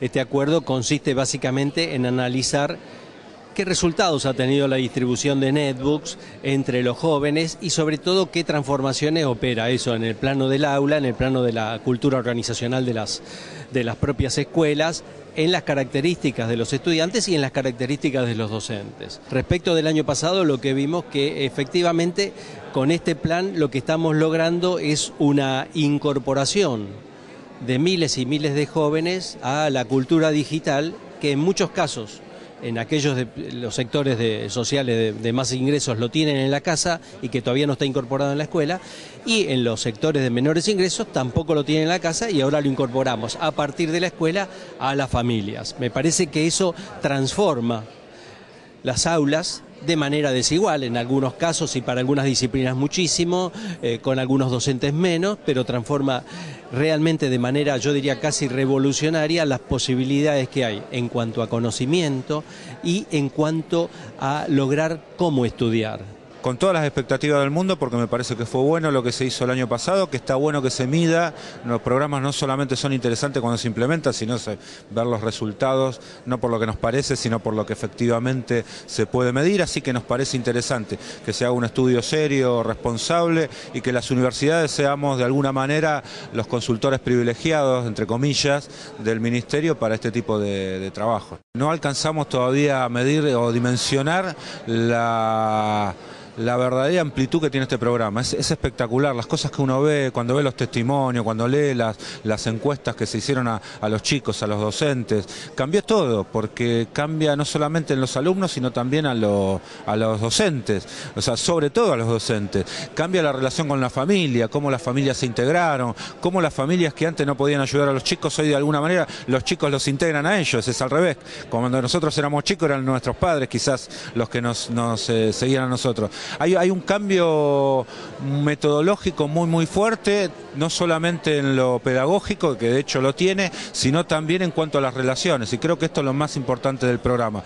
Este acuerdo consiste básicamente en analizar qué resultados ha tenido la distribución de netbooks entre los jóvenes y sobre todo qué transformaciones opera eso en el plano del aula, en el plano de la cultura organizacional de las, de las propias escuelas, en las características de los estudiantes y en las características de los docentes. Respecto del año pasado, lo que vimos que efectivamente con este plan lo que estamos logrando es una incorporación de miles y miles de jóvenes a la cultura digital que en muchos casos en aquellos de, los sectores de, sociales de, más ingresos lo tienen en la casa y que todavía no está incorporado en la escuela, y en los sectores de menores ingresos tampoco lo tienen en la casa y ahora lo incorporamos a partir de la escuela a las familias. Me parece que eso transforma las aulas de manera desigual, en algunos casos y para algunas disciplinas muchísimo, eh, con algunos docentes menos, pero transforma realmente de manera, yo diría casi revolucionaria, las posibilidades que hay en cuanto a conocimiento y en cuanto a lograr cómo estudiar con todas las expectativas del mundo porque me parece que fue bueno lo que se hizo el año pasado, que está bueno que se mida. Los programas no solamente son interesantes cuando se implementan, sino ver los resultados, no por lo que nos parece, sino por lo que efectivamente se puede medir. Así que nos parece interesante que se haga un estudio serio, responsable y que las universidades seamos de alguna manera los consultores privilegiados, entre comillas, del Ministerio para este tipo de, de trabajo. No alcanzamos todavía a medir o dimensionar la la verdadera amplitud que tiene este programa. Es, espectacular, las cosas que uno ve cuando ve los testimonios, cuando lee las, las encuestas que se hicieron a, los chicos, a los docentes. Cambió todo, porque cambia no solamente en los alumnos, sino también a, los docentes, o sea, sobre todo a los docentes. Cambia la relación con la familia, cómo las familias se integraron, cómo las familias que antes no podían ayudar a los chicos, hoy de alguna manera los chicos los integran a ellos, es al revés. Cuando nosotros éramos chicos eran nuestros padres quizás los que nos, nos eh, seguían a nosotros hay, un cambio metodológico muy muy fuerte, no solamente en lo pedagógico, que de hecho lo tiene, sino también en cuanto a las relaciones, y creo que esto es lo más importante del programa.